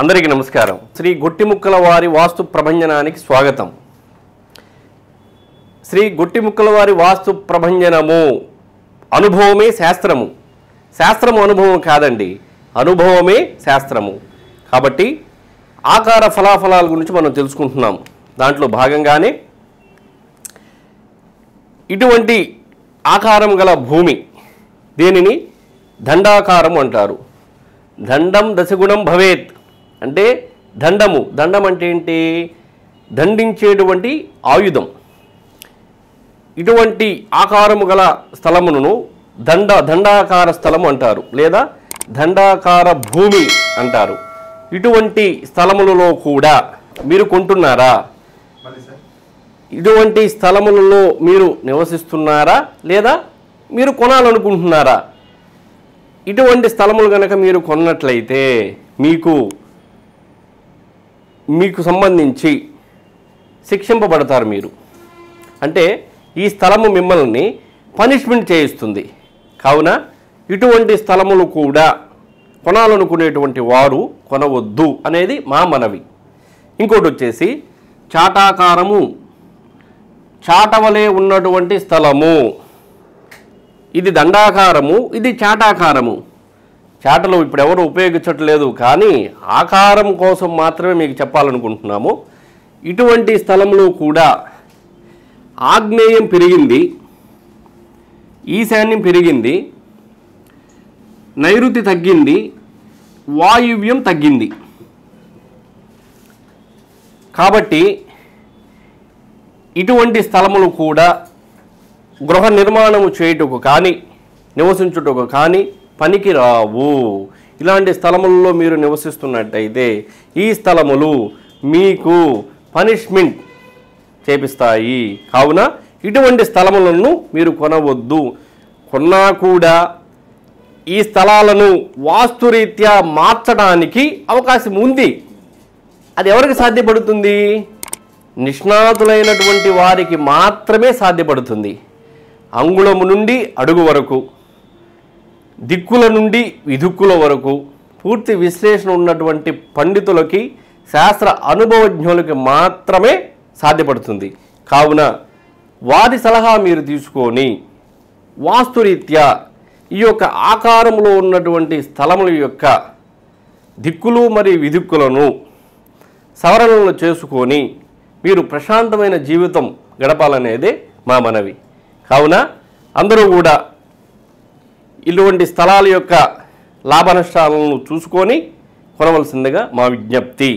అందరికీ నమస్కారం. శ్రీ గొట్టిముక్కల వారి వాస్తు ప్రభంజనానికి స్వాగతం. శ్రీ గొట్టిముక్కల వారి వాస్తు ప్రభంజనము అనుభవమే శాస్త్రము. శాస్త్రము అనుభవం కాదండి అనుభవమే శాస్త్రము. కాబట్టి ఆకార ఫలాఫలాల గురించి మనం తెలుసుకుంటున్నాం. దాంట్లో భాగంగానే ఇటువంటి ఆకారం గల భూమి దీనిని దండాకారం అంటారు. దండం దశగుణం భవేత్ అంటే దండము. దండం అంటే ఏంటి? దండించేటువంటి ఆయుధం. ఇటువంటి ఆకారము గల స్థలమును దండ దండాకార స్థలము అంటారు. లేదా దండాకార భూమి అంటారు. ఇటువంటి స్థలములలో కూడా మీరు కొంటున్నారా? ఇటువంటి స్థలములలో మీరు నివసిస్తున్నారా? లేదా మీరు కొనాలనుకుంటున్నారా? ఇటువంటి స్థలములు కనుక మీరు కొన్నట్లయితే మీకు మీకు సంబంధించి శిక్షింపబడతారు మీరు. అంటే ఈ స్థలము మిమ్మల్ని పనిష్మెంట్ చేయిస్తుంది. కావున ఇటువంటి స్థలములు కూడా కొనాలనుకునేటువంటి వారు కొనవద్దు అనేది మా మనవి. ఇంకోటి వచ్చేసి చాటాకారము. చాటవలే ఉన్నటువంటి స్థలము. ఇది దండాకారము ఇది చాటాకారము. చాటలు ఇప్పుడు ఎవరు ఉపయోగించట్లేదు కానీ ఆకారం కోసం మాత్రమే మీకు చెప్పాలనుకుంటున్నాము. ఇటువంటి స్థలంలో కూడా ఆగ్నేయం పెరిగింది ఈశాన్యం పెరిగింది నైరుతి తగ్గింది వాయువ్యం తగ్గింది. కాబట్టి ఇటువంటి స్థలములు కూడా గృహ నిర్మాణము చేయుటకు కానీ నివసించుటకు కానీ పనికి రావు ఇలాంటి స్థలములలో మీరు నివసిస్తున్నట్టయితే ఈ స్థలములు మీకు పనిష్మెంట్ చేపిస్తాయి. కావున ఇటువంటి స్థలములను మీరు కొనవద్దు. కొన్నా కూడా ఈ స్థలాలను వాస్తురీత్యా మార్చడానికి అవకాశం ఉంది. అది ఎవరికి సాధ్యపడుతుంది? నిష్ణాతులైనటువంటి వారికి మాత్రమే సాధ్యపడుతుంది. అంగుళము నుండి అడుగు వరకు. దిక్కుల నుండి విదుక్కుల వరకు పూర్తి విశ్లేషణ ఉన్నటువంటి పండితులకి శాస్త్ర అనుభవజ్ఞులకి మాత్రమే సాధ్యపడుతుంది. కావున వారి సలహా మీరు తీసుకొని వాస్తురీత్యా ఈ యొక్క ఆకారంలో ఉన్నటువంటి స్థలముల యొక్క దిక్కులు మరియు విదిక్కులను సవరణలు చేసుకొని మీరు ప్రశాంతమైన జీవితం గడపాలనేదే మా మనవి. కావున అందరూ కూడా ఇటువంటి స్థలాల యొక్క లాభనష్టాలను చూసుకొని కొనవలసిందిగా మా విజ్ఞప్తి.